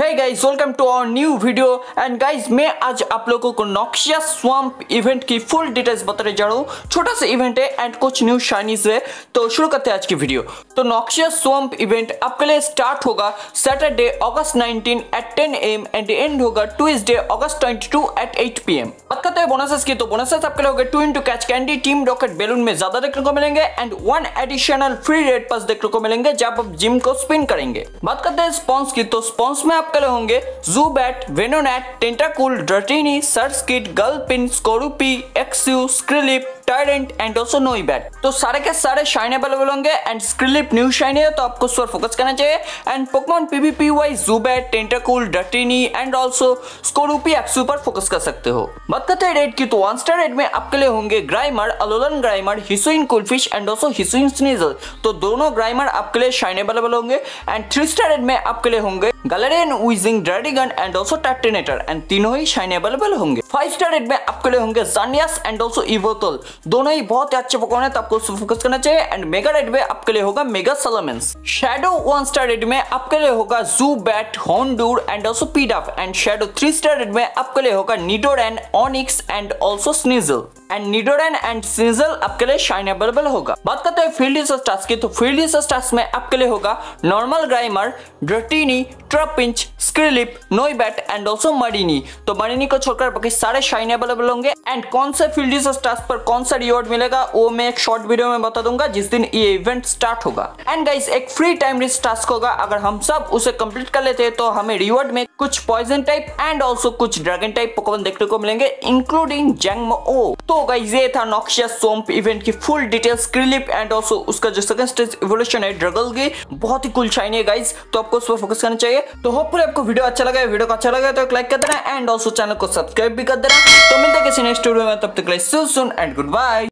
Hey guys welcome to our new video and guys मैं आज आप लोगों को नॉक्सिया स्वम्प इवेंट की फुल डिटेल्स बताने जा रहा हूँ। छोटा सा इवेंट है एंड कुछ न्यू शाइनीज है। तो शुरू करते हैं आज की वीडियो तो नॉक्सिया स्वम्प इवेंट आपके लिए स्टार्ट होगा Saturday August 19 at 10 M and end होगा ट्यूसडे अगस्त 22 एट 8 पी एम बात करते हैं बोनसेस की तो बोनसेस आपके लिए होगा two into catch candy Team Rocket balloon में ज़्यादा देखने को मिलेंगे and one additional free raid pass देखने को मिलेंगे जब आप जिम को स्पिन करेंगे। बात करते हैं स्पॉन्स की तो स्पॉन्स में आपके लिए होंगे Zubat Venonat Tentacool Dratini सर्सकिट Gulpin Skorupi एक्सयू Skrelp Tyrunt and also Noibat तो सारे के सारे शाइन अवेलेबल होंगे एंड स्क्रिलिप न्यू शाइन है तो आपको उस पर फोकस करना चाहिए। And Pokemon PVP why Zubat Tentacool Dratini and also Skorupi एक्सयू पर फोकस कर सकते हो। बात करते हैं रेड की तो वन स्टार रेड में आपके लिए होंगे Grimer Alolan Grimer Hisuian Qwilfish and also Hisuian Sneasel तो दोनों ग्राइमर आपके लिए शाइन अवेलेबल होंगे। एंड थ्री स्टार रेड में आपके लिए होंगे Galarian Weezing Druddigon and also टैक्टिनेटर and तीनों ही शाइन अवेलेबल होंगे। फाइव स्टार रेड में आपके लिए होंगे जानियास एंड ऑल्सो इवोतल दोनों ही बहुत अच्छे पकवान है तो आपको फोकस करना चाहिए एंड मेगा रेड में आपके लिए होगा mega Salamence shadow one star raid में आपके लिए होगा Zubat Houndour and also पीडाफ and shadow three star raid में आपके लिए होगा Nidoran Onix and also Sneasel and Nidoran and Sneasel आपके लिए शाइन अवेलेबल होगा। बात करते हैं फ़ील्ड स्टार्स की तो फ़ील्ड स्टार्स में आपके लिए होगा normal Grimer Dratini Trapinch Skrelp Noibat and also Mareanie तो मरीनी को छोड़कर बाकी सारे शाइन अवेलेबल होंगे। एंड कौन से फ़ील्ड स्टार्स पर कौन सा रिवॉर्ड मिलेगा, वो मैं एक शॉर्ट वीडियो में बता दूँगा, जिस दिन ये इवेंट स्टार्ट होगा। एंड गाइस एक फ्री टाइम रिस्ट टास्क होगा। अगर हम सब उसे कंप्लीट कर लेते हैं तो हमें रिवॉर्ड में कुछ पॉइजन टाइप एंड ऑल्सो कुछ ड्रैगन टाइप पोकेमोन देखने को मिलेंगे इंक्लूडिंग जैंगमो ओ तो गाइस ये था नॉक्सिया सोम्प इवेंट की full details Skrelp and also उसका जो सेकंड स्टेज इवोल्यूशन है ड्रगल की बहुत ही कुल शाइनी है गाइस तो आपको उस पर फोकस करना चाहिए। तो होपफुली आपको वीडियो अच्छा लगा वीडियो को अच्छा लगा तो एक लाइक कर देना एंड ऑल्सो चैनल को सब्सक्राइब भी कर देना। तो मिलते हैं किसी नेक्स्ट वीडियो में, तब तक सुन एंड गुड बाय